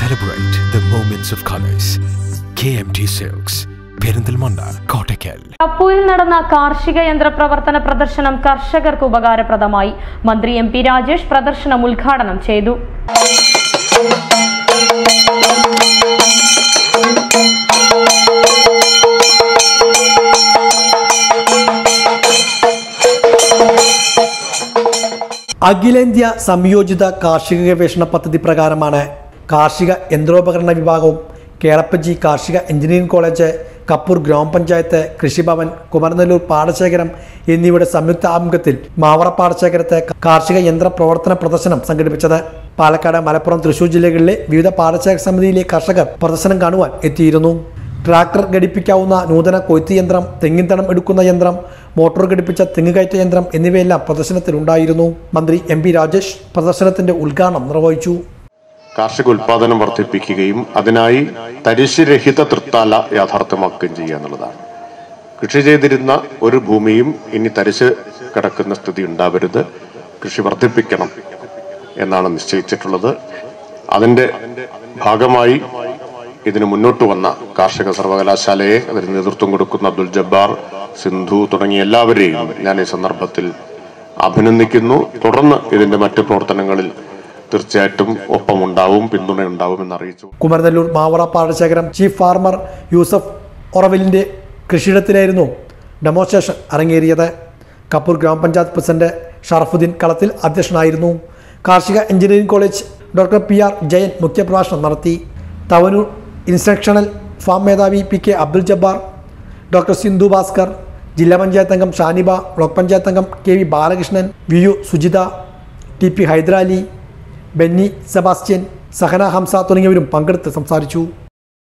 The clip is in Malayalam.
Celebrate the moments of colors. KMT Silks, Perinthalmanna Kottakkal കപ്പൂരിൽ നടന്ന കാർഷിക യന്ത്ര പ്രവർത്തന പ്രദർശനം കർഷകർക്ക് ഉപകാരപ്രദമായി. മന്ത്രി എം പി രാജേഷ് പ്രദർശനം ഉദ്ഘാടനം ചെയ്തു. അഖിലേന്ത്യാ സംയോജിത കാർഷിക ഗവേഷണ പദ്ധതി പ്രകാരമാണ് കാർഷിക യന്ത്രോപകരണ വിഭാഗവും കേളപ്പജി കാർഷിക എഞ്ചിനീയറിംഗ് കോളേജ് കപ്പൂർ ഗ്രാമപഞ്ചായത്ത് കൃഷിഭവൻ കുമരനെല്ലൂർ പാടശേഖരം എന്നിവയുടെ സംയുക്ത ആഭിമുഖ്യത്തിൽ മാവറ പാടശേഖരത്തെ കാർഷിക യന്ത്ര പ്രവർത്തന പ്രദർശനം സംഘടിപ്പിച്ചത്. പാലക്കാട് മലപ്പുറം തൃശൂർ ജില്ലകളിലെ വിവിധ പാടശേഖര സമിതിയിലെ കർഷകർ പ്രദർശനം കാണുവാൻ എത്തിയിരുന്നു. ട്രാക്ടർ ഘടിപ്പിക്കാവുന്ന നൂതന കൊയ്ത്ത് യന്ത്രം തെങ്ങിൻ തടം എടുക്കുന്ന യന്ത്രം മോട്ടോർ ഘടിപ്പിച്ച തെങ്ങുകയറ്റ യന്ത്രം എന്നിവയെല്ലാം പ്രദർശനത്തിലുണ്ടായിരുന്നു. മന്ത്രി എം പി രാജേഷ് പ്രദർശനത്തിന്റെ ഉദ്ഘാടനം നിർവഹിച്ചു. കാർഷിക ഉൽപാദനം വർദ്ധിപ്പിക്കുകയും അതിനായി തരിശുരഹിത തൃത്താല യാഥാർത്ഥ്യമാക്കുകയും ചെയ്യുക എന്നുള്ളതാണ്. കൃഷി ചെയ്തിരുന്ന ഒരു ഭൂമിയും ഇനി തരിശ് കിടക്കുന്ന സ്ഥിതി ഉണ്ടാവരുത്. കൃഷി വർദ്ധിപ്പിക്കണം എന്നാണ് നിശ്ചയിച്ചിട്ടുള്ളത്. അതിന്റെ ഭാഗമായി ഇതിന് മുന്നോട്ട് വന്ന കാർഷിക സർവകലാശാലയെ അതിന് നേതൃത്വം കൊടുക്കുന്ന അബ്ദുൽ ജബ്ബാർ സിന്ധു തുടങ്ങിയ എല്ലാവരെയും ഞാൻ ഈ സന്ദർഭത്തിൽ അഭിനന്ദിക്കുന്നു. തുടർന്ന് ഇതിന്റെ മറ്റു പ്രവർത്തനങ്ങളിൽ തീർച്ചയായിട്ടും ഒപ്പമുണ്ടാവും പിന്തുണയുണ്ടാവും എന്ന് അറിയിച്ചു കുമരനെല്ലൂർ മാവറ പാടശേഖരം ചീഫ് ഫാർമർ യൂസഫ് ഒറവലിന്റെ കൃഷിയിടത്തിലായിരുന്നു ഡെമോൺസ്ട്രേഷൻ അരങ്ങേറിയത്. കപ്പൂർ ഗ്രാമപഞ്ചായത്ത് പ്രസിഡന്റ് ഷറഫുദ്ദീൻ കളത്തിൽ അധ്യക്ഷനായിരുന്നു. കാർഷിക engineering college doctor P R Jayan മുഖ്യപ്രഭാഷണം നടത്തി. തവനൂർ ഇൻസ്ട്രക്ഷണൽ ഫാം മേധാവി P K Abdul Jabbar doctor Sindhu Bhaskar ജില്ലാ പഞ്ചായത്ത് അംഗം ഷാനിബ ബ്ലോക്ക് പഞ്ചായത്ത് അംഗം K V Balakrishnan V U Sujitha T P Hydarali Benny Sebastian Sahana Hamsa തുടങ്ങിയവരും പങ്കെടുത്ത് സംസാരിച്ചു.